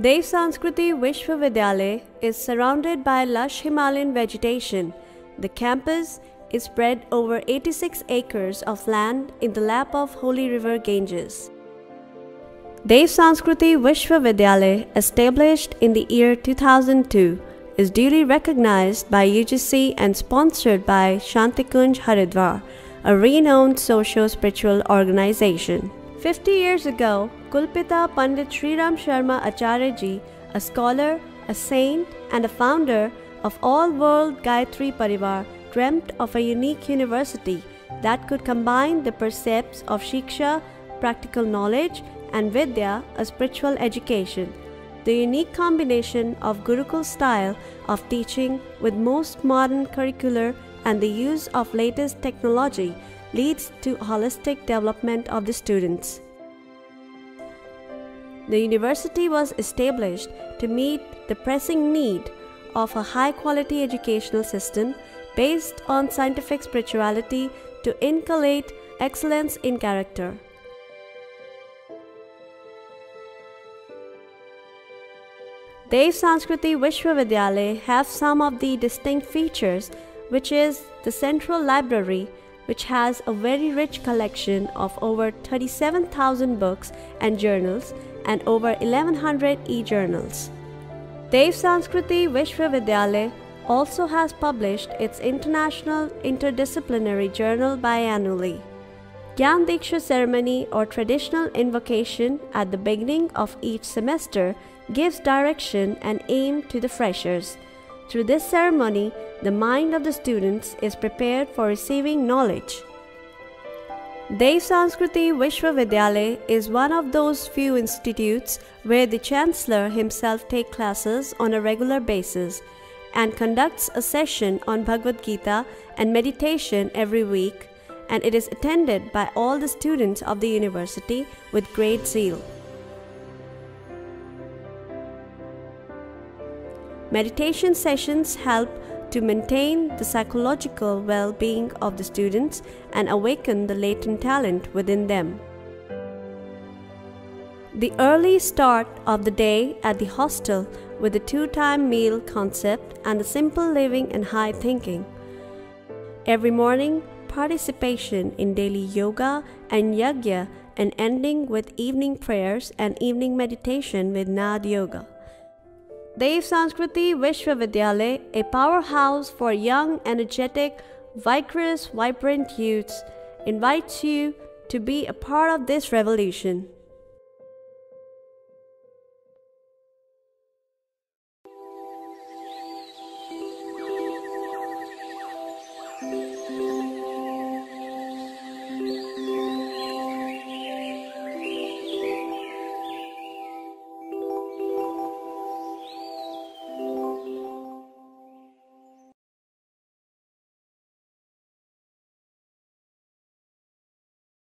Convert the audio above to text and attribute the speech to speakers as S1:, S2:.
S1: Dev Sanskriti Vishwavidyalaya is surrounded by lush Himalayan vegetation. The campus is spread over 86 acres of land in the lap of holy river Ganges. Dev Sanskriti Vishwavidyalaya, established in the year 2002, is duly recognized by UGC and sponsored by Shantikunj Haridwar, a renowned socio-spiritual organization. 50 years ago, Kulpita Pandit Sriram Sharma Acharya ji, a scholar, a saint, and a founder of all world Gayatri Parivar, dreamt of a unique university that could combine the precepts of Shiksha, practical knowledge, and Vidya, a spiritual education. The unique combination of Gurukul style of teaching with most modern curricular and the use of latest technology leads to holistic development of the students. The university was established to meet the pressing need of a high quality educational system based on scientific spirituality to inculcate excellence in character. Dev Sanskriti Vishwavidyalaya have some of the distinct features which is the central library which has a very rich collection of over 37,000 books and journals and over 1100 e-journals. Dev Sanskriti Vishwavidyalaya also has published its international interdisciplinary journal biannually. Gyan Diksha ceremony or traditional invocation at the beginning of each semester gives direction and aim to the freshers. Through this ceremony, the mind of the students is prepared for receiving knowledge. Dev Sanskriti Vishwavidyalaya is one of those few institutes where the Chancellor himself takes classes on a regular basis and conducts a session on Bhagavad Gita and meditation every week, and it is attended by all the students of the university with great zeal. Meditation sessions help to maintain the psychological well being of the students and awaken the latent talent within them. The early start of the day at the hostel with the two time meal concept and the simple living and high thinking. Every morning, participation in daily yoga and yagya and ending with evening prayers and evening meditation with Nad Yoga. Dev Sanskriti Vishwavidyalaya, a powerhouse for young, energetic, vigorous, vibrant youths, invites you to be a part of this revolution.